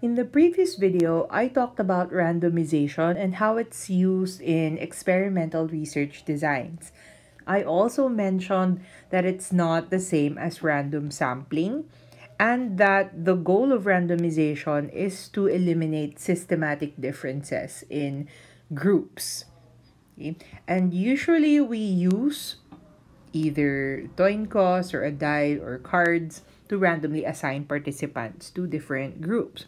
In the previous video, I talked about randomization and how it's used in experimental research designs. I also mentioned that it's not the same as random sampling and that the goal of randomization is to eliminate systematic differences in groups. Okay? And usually we use either toincos or a die or cards to randomly assign participants to different groups.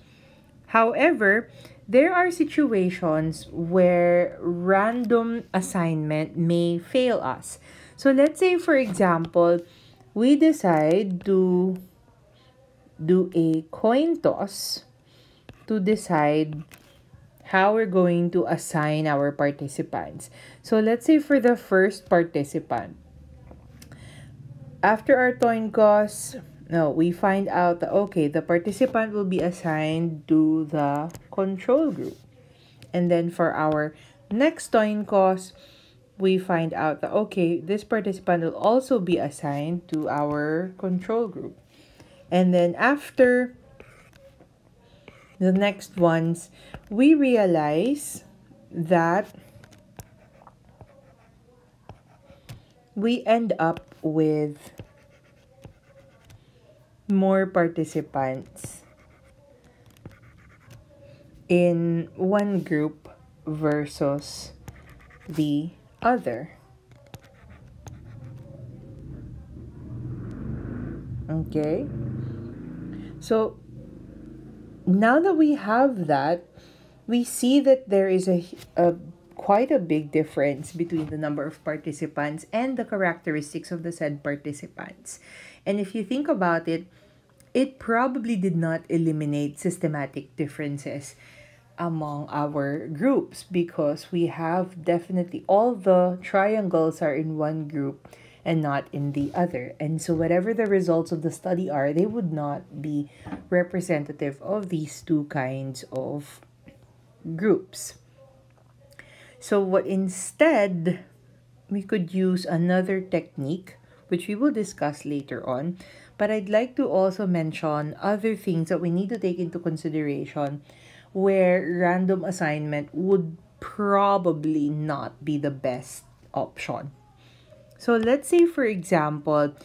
However, there are situations where random assignment may fail us. So let's say, for example, we decide to do a coin toss to decide how we're going to assign our participants. So let's say for the first participant, after our coin toss, no, we find out that, okay, the participant will be assigned to the control group. And then for our next coin toss, we find out that, okay, this participant will also be assigned to our control group. And then after the next ones, we realize that we end up with more participants in one group versus the other. Okay. So now that we have that, we see that there is a, a quite a big difference between the number of participants and the characteristics of the said participants. And if you think about it, it probably did not eliminate systematic differences among our groups because we have definitely all the triangles are in one group and not in the other. And so, whatever the results of the study are, they would not be representative of these two kinds of groups. So, what instead we could use another technique, which we will discuss later on. But I'd like to also mention other things that we need to take into consideration where random assignment would probably not be the best option. So let's say, for example,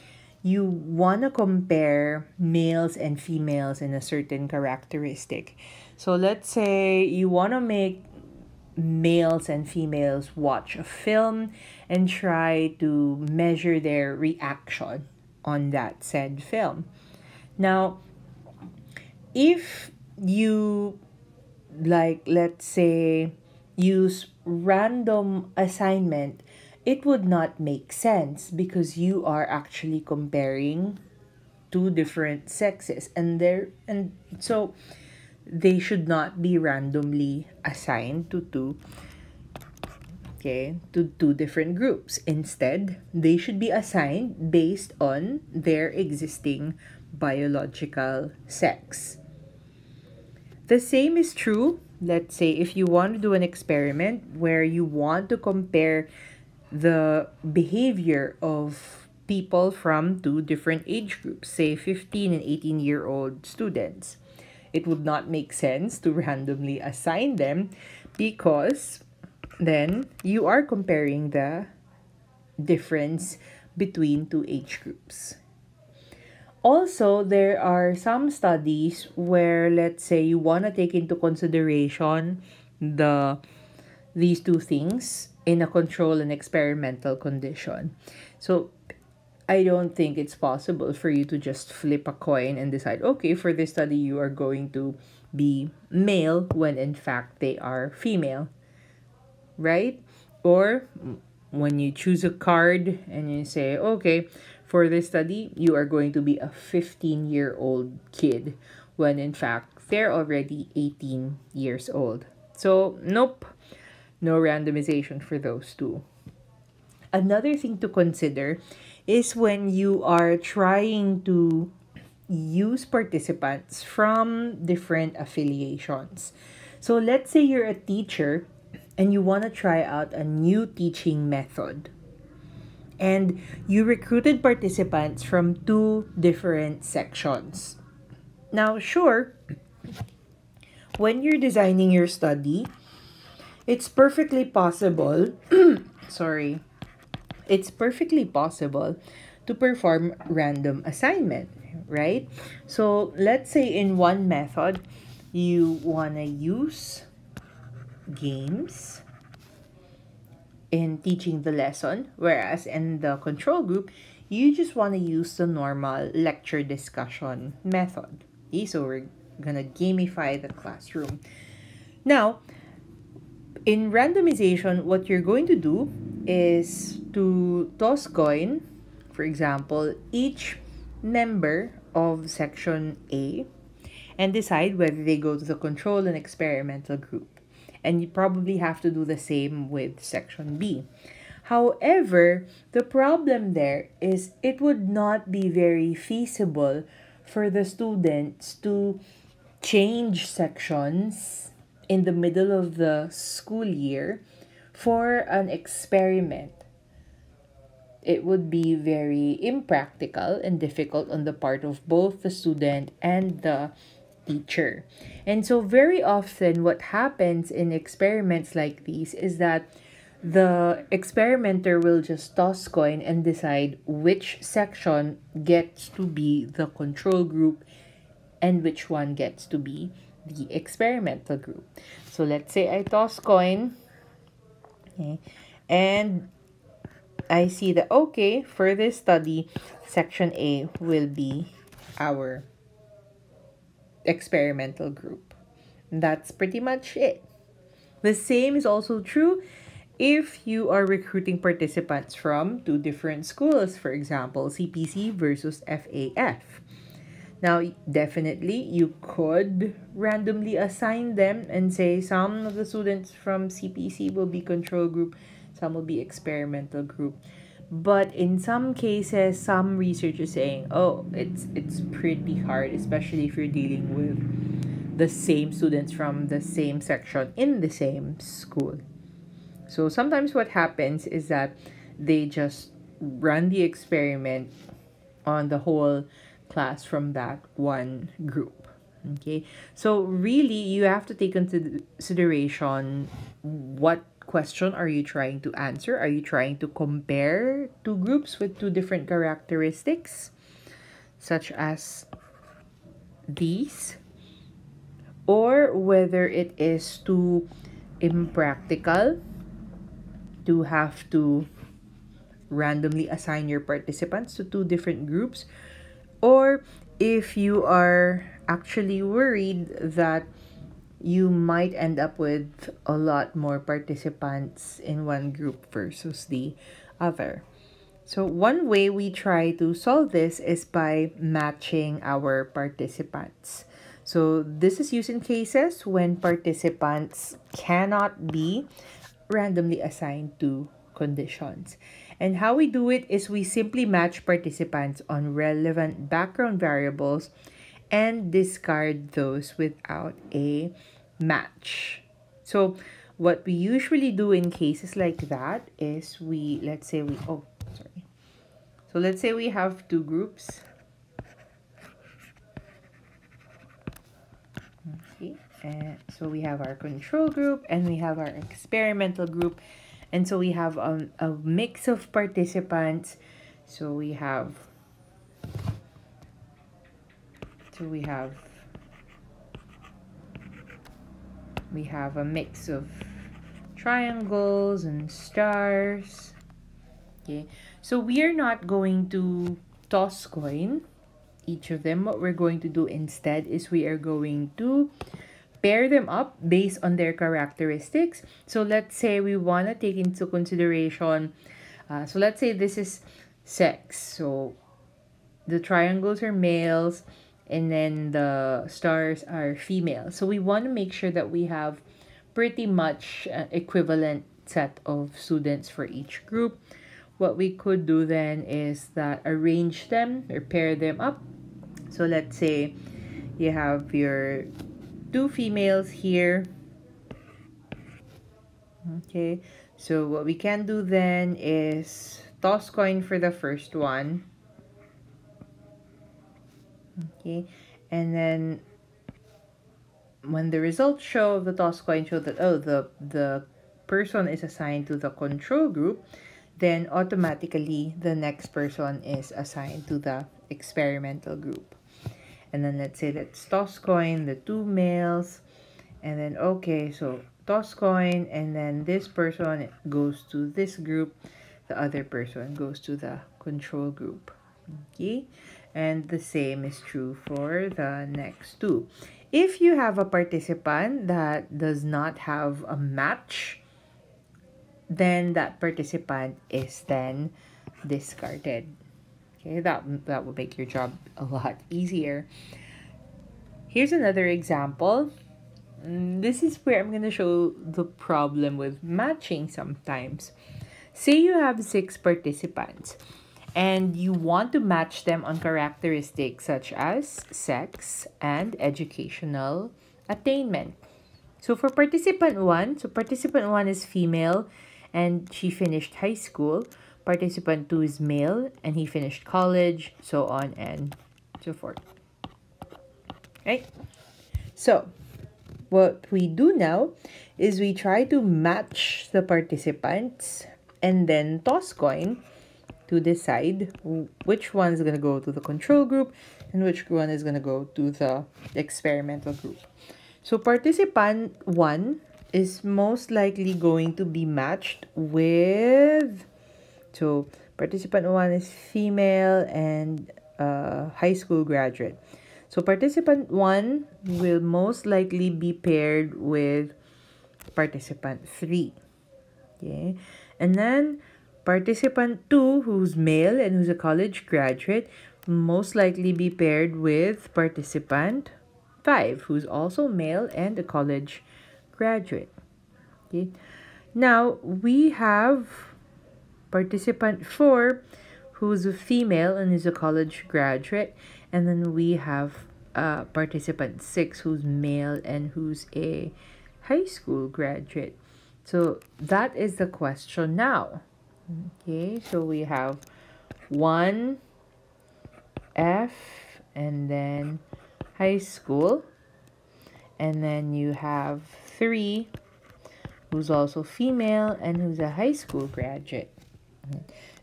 you want to compare males and females in a certain characteristic. So let's say you want to make males and females watch a film and try to measure their reaction on that said film. Now, if you like let's say use random assignment it would not make sense because you are actually comparing two different sexes and there and so they should not be randomly assigned to two okay to two different groups instead they should be assigned based on their existing biological sex the same is true let's say if you want to do an experiment where you want to compare the behavior of people from two different age groups, say 15 and 18 year old students. It would not make sense to randomly assign them because then you are comparing the difference between two age groups. Also, there are some studies where let's say you want to take into consideration the these two things in a control and experimental condition. So I don't think it's possible for you to just flip a coin and decide, okay, for this study, you are going to be male when in fact they are female, right? Or when you choose a card and you say, okay, for this study, you are going to be a 15 year old kid when in fact they're already 18 years old. So, nope no randomization for those two. Another thing to consider is when you are trying to use participants from different affiliations. So let's say you're a teacher and you want to try out a new teaching method. And you recruited participants from two different sections. Now, sure, when you're designing your study, it's perfectly possible, sorry, it's perfectly possible to perform random assignment, right? So let's say in one method, you want to use games in teaching the lesson, whereas in the control group, you just want to use the normal lecture discussion method. Okay, so we're gonna gamify the classroom. Now, in randomization, what you're going to do is to toss coin, for example, each member of section A and decide whether they go to the control and experimental group. And you probably have to do the same with section B. However, the problem there is it would not be very feasible for the students to change sections in the middle of the school year for an experiment. It would be very impractical and difficult on the part of both the student and the teacher. And so, very often, what happens in experiments like these is that the experimenter will just toss coin and decide which section gets to be the control group and which one gets to be the experimental group. So let's say I toss coin okay, and I see that, okay, for this study, section A will be our experimental group. That's pretty much it. The same is also true if you are recruiting participants from two different schools, for example, CPC versus FAF. Now, definitely, you could randomly assign them and say some of the students from CPC will be control group, some will be experimental group. But in some cases, some research is saying, oh, it's it's pretty hard, especially if you're dealing with the same students from the same section in the same school. So sometimes what happens is that they just run the experiment on the whole class from that one group. Okay, so really you have to take into consideration what question are you trying to answer? Are you trying to compare two groups with two different characteristics, such as these? Or whether it is too impractical to have to randomly assign your participants to two different groups or if you are actually worried that you might end up with a lot more participants in one group versus the other. So one way we try to solve this is by matching our participants. So this is used in cases when participants cannot be randomly assigned to conditions. And how we do it is we simply match participants on relevant background variables and discard those without a match. So what we usually do in cases like that is we, let's say we, oh, sorry. So let's say we have two groups. Okay. And so we have our control group and we have our experimental group. And so we have um, a mix of participants. So we have, so we have, we have a mix of triangles and stars. Okay, so we are not going to toss coin each of them. What we're going to do instead is we are going to pair them up based on their characteristics. So let's say we want to take into consideration, uh, so let's say this is sex. So the triangles are males and then the stars are female. So we want to make sure that we have pretty much uh, equivalent set of students for each group. What we could do then is that arrange them or pair them up. So let's say you have your two females here. Okay, so what we can do then is toss coin for the first one. Okay, and then when the results show the toss coin show that oh the the person is assigned to the control group, then automatically the next person is assigned to the experimental group. And then let's say let's toss coin the two males and then okay so toss coin and then this person goes to this group the other person goes to the control group. Okay and the same is true for the next two. If you have a participant that does not have a match then that participant is then discarded. Okay that that will make your job a lot easier. Here's another example. This is where I'm going to show the problem with matching sometimes. Say you have six participants and you want to match them on characteristics such as sex and educational attainment. So for participant 1, so participant 1 is female and she finished high school. Participant 2 is male and he finished college, so on and so forth. Right? So, what we do now is we try to match the participants and then toss coin to decide which one is going to go to the control group and which one is going to go to the experimental group. So participant 1 is most likely going to be matched with so participant 1 is female and uh, high school graduate. So participant 1 will most likely be paired with participant 3. Okay. And then participant 2 who's male and who's a college graduate most likely be paired with participant 5 who's also male and a college graduate. Okay. Now we have participant 4 who's a female and is a college graduate and then we have uh, participant six who's male and who's a high school graduate. So that is the question now. Okay, so we have one F and then high school. And then you have three who's also female and who's a high school graduate.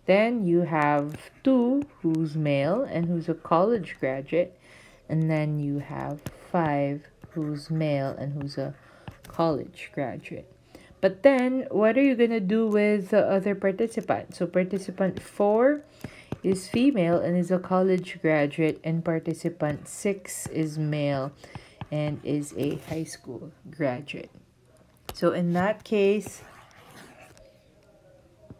Then you have two who's male and who's a college graduate. And then you have five who's male and who's a college graduate. But then, what are you going to do with the other participant? So participant 4 is female and is a college graduate. And participant 6 is male and is a high school graduate. So in that case,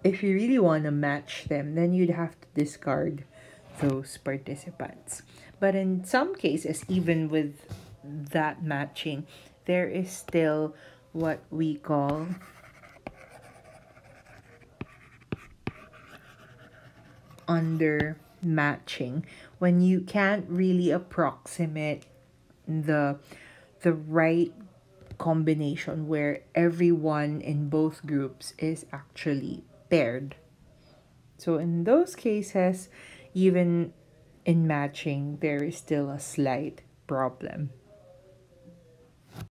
if you really want to match them, then you'd have to discard those participants. But in some cases, even with that matching, there is still what we call under matching when you can't really approximate the the right combination where everyone in both groups is actually paired. So in those cases, even in matching, there is still a slight problem.